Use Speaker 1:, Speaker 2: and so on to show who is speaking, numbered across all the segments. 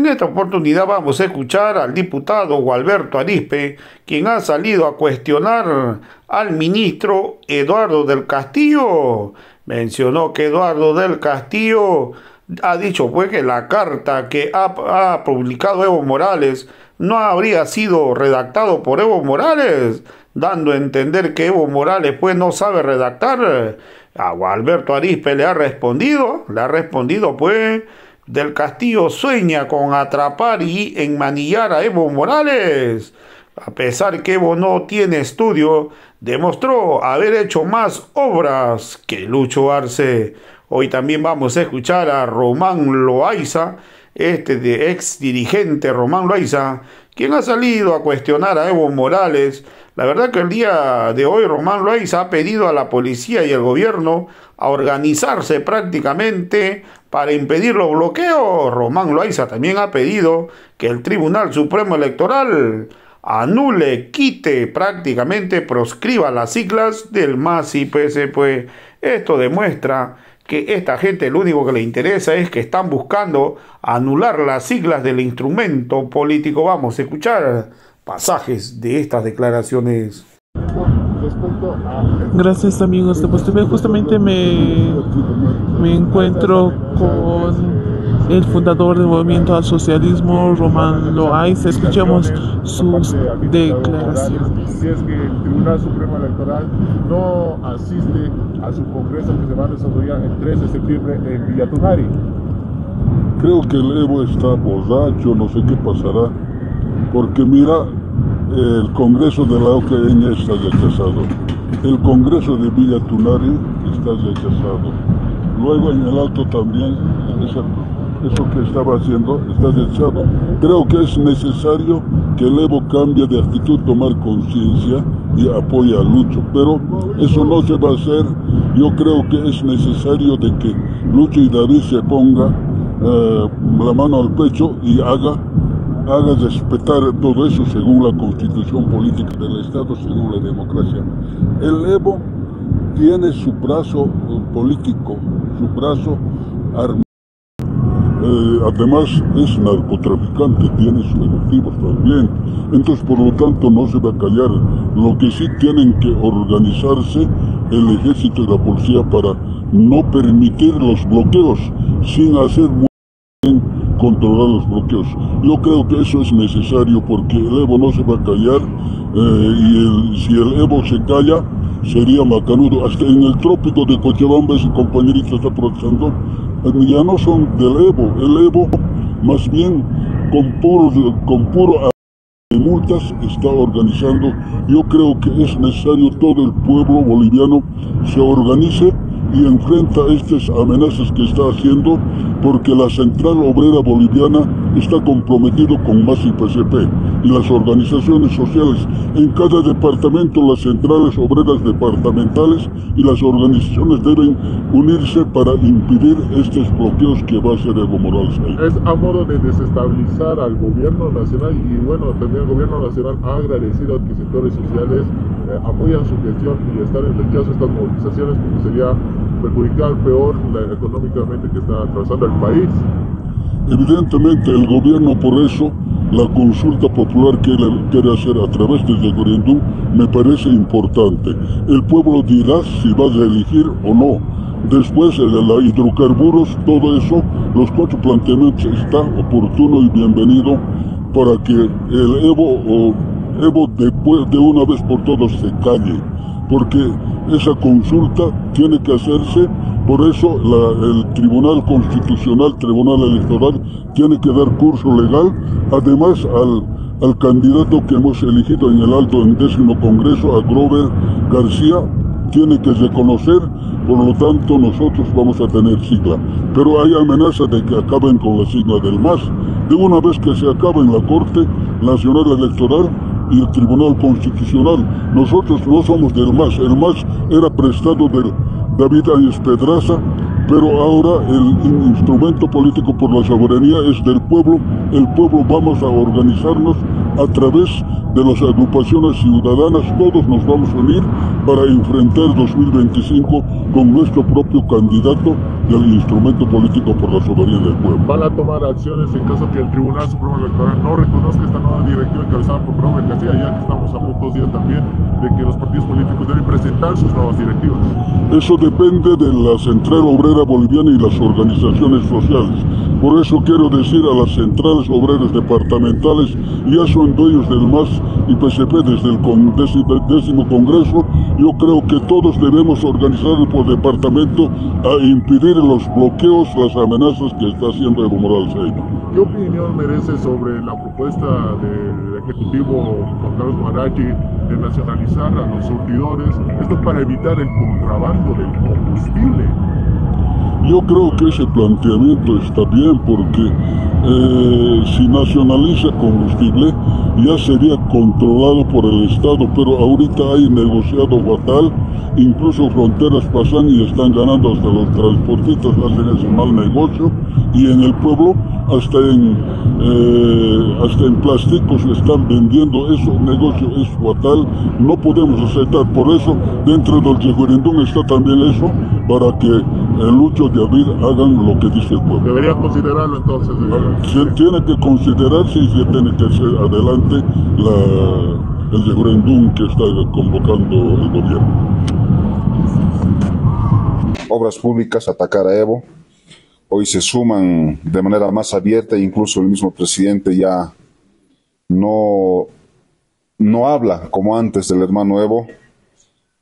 Speaker 1: En esta oportunidad vamos a escuchar al diputado Gualberto Arispe, quien ha salido a cuestionar al ministro Eduardo del Castillo. Mencionó que Eduardo del Castillo ha dicho pues que la carta que ha, publicado Evo Morales no habría sido redactado por Evo Morales, dando a entender que Evo Morales pues no sabe redactar. A Gualberto Arispe le ha respondido, le ha respondido pues del Castillo sueña con atrapar y enmanillar a Evo Morales. A pesar que Evo no tiene estudio, demostró haber hecho más obras que Lucho Arce. Hoy también vamos a escuchar a Román Loaiza, este de ex dirigente Román Loaiza, quien ha salido a cuestionar a Evo Morales. La verdad que el día de hoy Román Loaiza ha pedido a la policía y el gobierno a organizarse prácticamente para impedir los bloqueos. Román Loaiza también ha pedido que el Tribunal Supremo Electoral anule, quite, prácticamente proscriba las siglas del MAS y Pues esto demuestra que esta gente lo único que le interesa es que están buscando anular las siglas del instrumento político. Vamos a escuchar pasajes de estas declaraciones.
Speaker 2: Gracias amigos de TV. Justamente me, me encuentro con el fundador del movimiento al socialismo, Román Loaiza. Escuchemos sus declaraciones.
Speaker 3: Si es que el Tribunal Supremo Electoral no asiste a su congreso que se va a desarrollar el 3 de septiembre en Villatunari.
Speaker 4: Creo que el Evo está borracho, no sé qué pasará, porque mira, el Congreso de la OCN está rechazado. El Congreso de Villa Tunari está rechazado. Luego en el alto también, eso, que estaba haciendo está rechazado. Creo que es necesario que el Evo cambie de actitud, tomar conciencia y apoye a Lucho. Pero eso no se va a hacer. Yo creo que es necesario de que Lucho y David se pongan eh, la mano al pecho y haga haga respetar todo eso según la constitución política del Estado, según la democracia. El Evo tiene su brazo político, su brazo armado. Eh, además es narcotraficante, tiene sus efectivos también. Entonces, por lo tanto, no se va a callar. Lo que sí tienen que organizarse el ejército y la policía para no permitir los bloqueos sin hacer muy bien controlar los bloqueos. Yo creo que eso es necesario porque el Evo no se va a callar eh, y si el Evo se calla sería macanudo. Hasta en el trópico de Cochabamba ese compañerito está protestando. Eh, ya no son del Evo, el Evo más bien con puro, con puro de multas está organizando. Yo creo que es necesario todo el pueblo boliviano se organice y enfrenta estas amenazas que está haciendo porque la Central Obrera Boliviana está comprometido con MAS y PCP y las organizaciones sociales. En cada departamento las centrales obreras departamentales y las organizaciones deben unirse para impedir estos bloqueos que va a hacer Evo Morales.
Speaker 3: Es a modo de desestabilizar al gobierno nacional y bueno, también el gobierno nacional ha agradecido a que sectores sociales apoyan su gestión y están en rechazo a estas movilizaciones porque sería perjudicar peor económicamente que está atravesando el país.
Speaker 4: Evidentemente el gobierno por eso la consulta popular que él quiere hacer a través de referéndum me parece importante. El pueblo dirá si va a elegir o no. Después, el, hidrocarburos, todo eso, los cuatro planteamientos está oportuno y bienvenido para que el Evo, o Evo de una vez por todas se calle, porque esa consulta tiene que hacerse, por eso el Tribunal Constitucional, Tribunal Electoral, tiene que dar curso legal, además al, al candidato que hemos elegido en el alto en Congreso, a Grover García, tiene que reconocer, por lo tanto nosotros vamos a tener sigla. Pero hay amenaza de que acaben con la sigla del MAS. De una vez que se acabe en la Corte Nacional Electoral, y el Tribunal Constitucional. Nosotros no somos del MAS, el MAS era prestado de David Áñez Pedraza, pero ahora el instrumento político por la soberanía es del pueblo. El pueblo vamos a organizarnos a través de las agrupaciones ciudadanas, todos nos vamos a unir para enfrentar 2025 con nuestro propio candidato del instrumento político por la soberanía del pueblo.
Speaker 3: ¿Van a tomar acciones en caso que el Tribunal Supremo Electoral no reconozca esta nueva directiva encabezada por Robert García, ya que estamos a pocos días también de que los partidos políticos deben presentar sus nuevas directivas?
Speaker 4: Eso depende de la Central Obrera Boliviana y las organizaciones sociales. Por eso quiero decir a las centrales obreras departamentales, ya son dueños del MAS y PCP desde el décimo Congreso, yo creo que todos debemos organizar por departamento a impedir los bloqueos, las amenazas que está haciendo Evo Morales
Speaker 3: ¿Qué opinión merece sobre la propuesta del Ejecutivo Juan Carlos Marachi de nacionalizar a los surtidores? Esto para evitar el contrabando del combustible.
Speaker 4: Yo creo que ese planteamiento está bien porque eh, si nacionaliza combustible ya sería controlado por el Estado, pero ahorita hay negociado fatal, incluso fronteras pasan y están ganando hasta los transportistas, hacen ese mal negocio y en el pueblo hasta en, eh, hasta en plásticos están vendiendo, eso negocio es fatal, no podemos aceptar, por eso dentro del referéndum está también eso, para que el Lucho de David hagan lo que dice el pueblo.
Speaker 3: Debería considerarlo entonces.
Speaker 4: Se tiene que considerarse y se tiene que hacer adelante la, el referéndum que está convocando el gobierno.
Speaker 5: Obras públicas, atacar a Evo, hoy se suman de manera más abierta, incluso el mismo presidente ya no, no habla como antes del hermano Evo,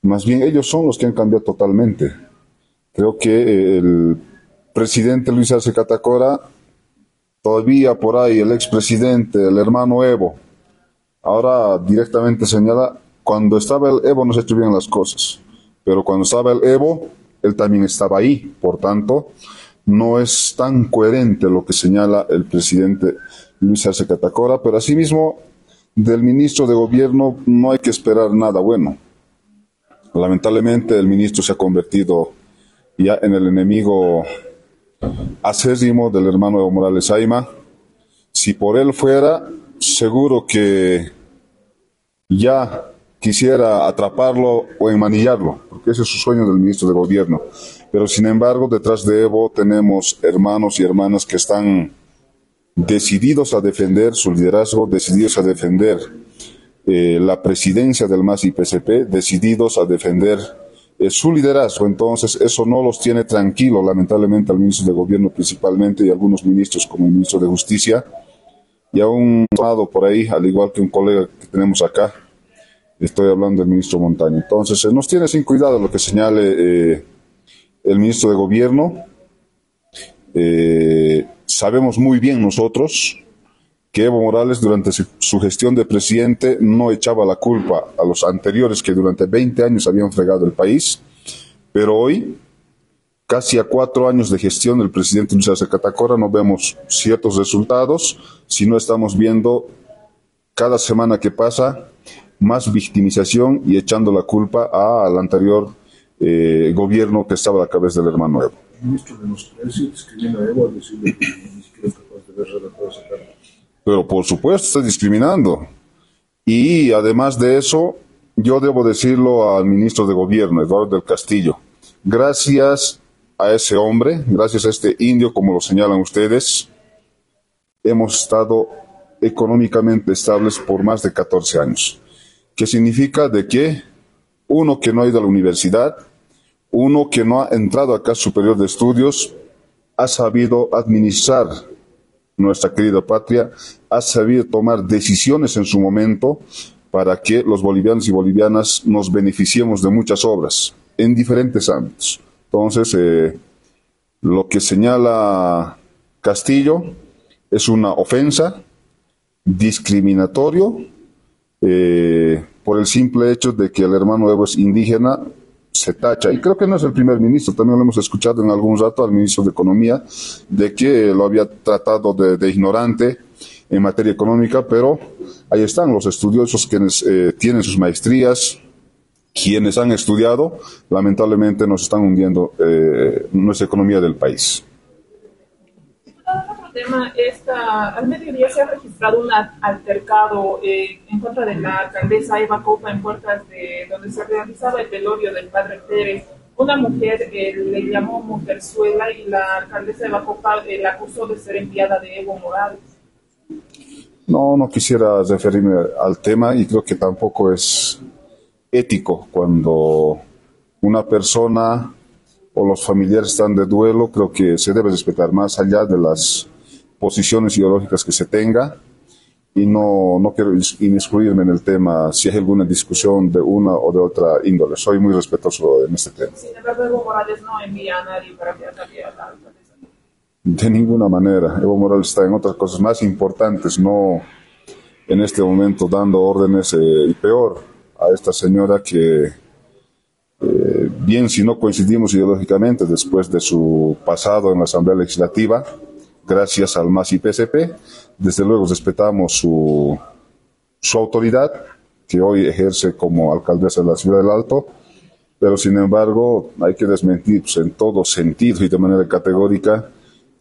Speaker 5: más bien ellos son los que han cambiado totalmente. Creo que eh, el presidente Luis Arce Catacora, todavía por ahí el expresidente, el hermano Evo, ahora directamente señala, cuando estaba el Evo no se bien las cosas, pero cuando estaba el Evo, él también estaba ahí, por tanto, no es tan coherente lo que señala el presidente Luis Arce Catacora, pero asimismo del ministro de gobierno no hay que esperar nada bueno. Lamentablemente el ministro se ha convertido ya en el enemigo acérrimo del hermano Evo Morales Aima. Si por él fuera, seguro que ya quisiera atraparlo o enmanillarlo, porque ese es su sueño del ministro de gobierno. Pero sin embargo, detrás de Evo tenemos hermanos y hermanas que están decididos a defender su liderazgo, decididos a defender eh, la presidencia del MAS y PCP, decididos a defender eh, su liderazgo. Entonces, eso no los tiene tranquilos, lamentablemente, al ministro de Gobierno principalmente y algunos ministros como el ministro de Justicia. Y a un lado por ahí, al igual que un colega que tenemos acá, estoy hablando del ministro Montaña. Entonces, eh, nos tiene sin cuidado lo que señale el ministro de Gobierno. Eh, sabemos muy bien nosotros que Evo Morales durante su gestión de presidente no echaba la culpa a los anteriores que durante 20 años habían fregado el país, pero hoy, casi a cuatro años de gestión del presidente Luis Arce Catacora, no vemos ciertos resultados, sino estamos viendo cada semana que pasa más victimización y echando la culpa al anterior eh, gobierno que estaba a la cabeza del hermano Evo. Pero por supuesto está discriminando. Y además de eso, yo debo decirlo al ministro de Gobierno, Eduardo del Castillo, gracias a ese hombre, gracias a este indio, como lo señalan ustedes, hemos estado económicamente estables por más de 14 años. ¿Qué significa de que uno que no ha ido a la universidad, uno que no ha entrado a casa superior de estudios, ha sabido administrar nuestra querida patria, ha sabido tomar decisiones en su momento para que los bolivianos y bolivianas nos beneficiemos de muchas obras en diferentes ámbitos. Entonces, eh, lo que señala Castillo es una ofensa, discriminatorio, eh, por el simple hecho de que el hermano Evo es indígena se tacha, y creo que no es el primer ministro, también lo hemos escuchado en algún rato al ministro de Economía, de que lo había tratado de, ignorante en materia económica, pero ahí están los estudiosos quienes eh, tienen sus maestrías, quienes han estudiado, lamentablemente nos están hundiendo eh, nuestra economía del país
Speaker 6: tema, esta, al mediodía se ha registrado un altercado eh, en contra de la alcaldesa Eva Copa en puertas de donde se realizaba el velorio del padre Pérez. una mujer eh, le llamó mujerzuela y la alcaldesa de Bacopa eh, la acusó de ser enviada de Evo Morales.
Speaker 5: No, no quisiera referirme al tema y creo que tampoco es ético cuando una persona o los familiares están de duelo, creo que se debe respetar más allá de las posiciones ideológicas que se tenga y no, no quiero inmiscuirme en el tema si hay alguna discusión de una o de otra índole. Soy muy respetuoso en este tema.
Speaker 6: Sin embargo, Evo Morales no envía a nadie para que ataque a la alcaldesa.
Speaker 5: De ninguna manera. Evo Morales está en otras cosas más importantes, no en este momento dando órdenes eh, y peor a esta señora que, eh, bien si no coincidimos ideológicamente después de su pasado en la Asamblea Legislativa, gracias al MAS y PSP, desde luego respetamos su, su autoridad, que hoy ejerce como alcaldesa de la ciudad del Alto, pero sin embargo hay que desmentir pues, en todo sentido y de manera categórica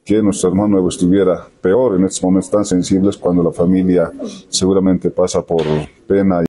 Speaker 5: que nuestro hermano estuviera peor en estos momentos tan sensibles cuando la familia seguramente pasa por pena.